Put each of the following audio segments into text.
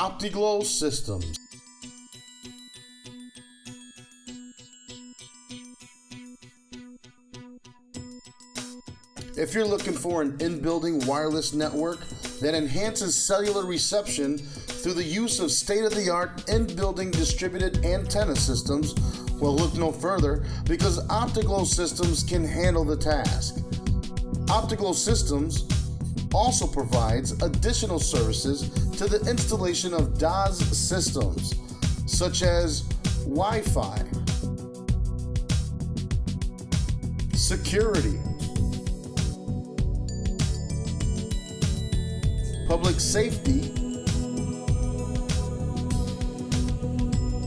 Optiglow Systems. If you're looking for an in building wireless network that enhances cellular reception through the use of state of the art in building distributed antenna systems, well, look no further because Optiglow Systems can handle the task. Optiglow Systems also provides additional services to the installation of DAS systems, such as Wi Fi, security, public safety,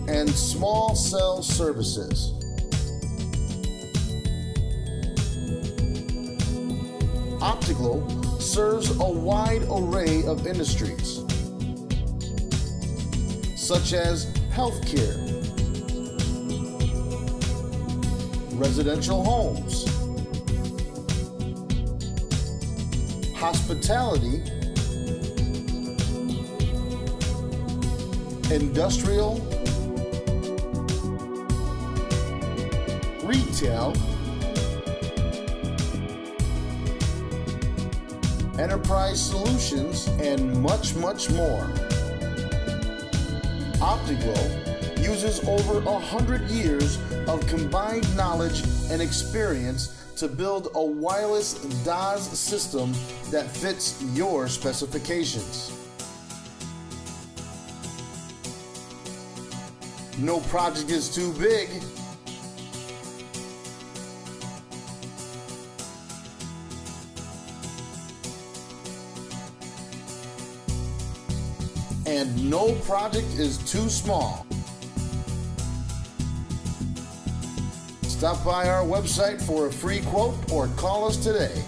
and small cell services. Optiglow serves a wide array of industries, such as healthcare, residential homes, hospitality, industrial, retail, enterprise solutions, and much, much more. Optiglow uses over a hundred years of combined knowledge and experience to build a wireless DAS system that fits your specifications. No project is too big. And no project is too small. Stop by our website for a free quote or call us today.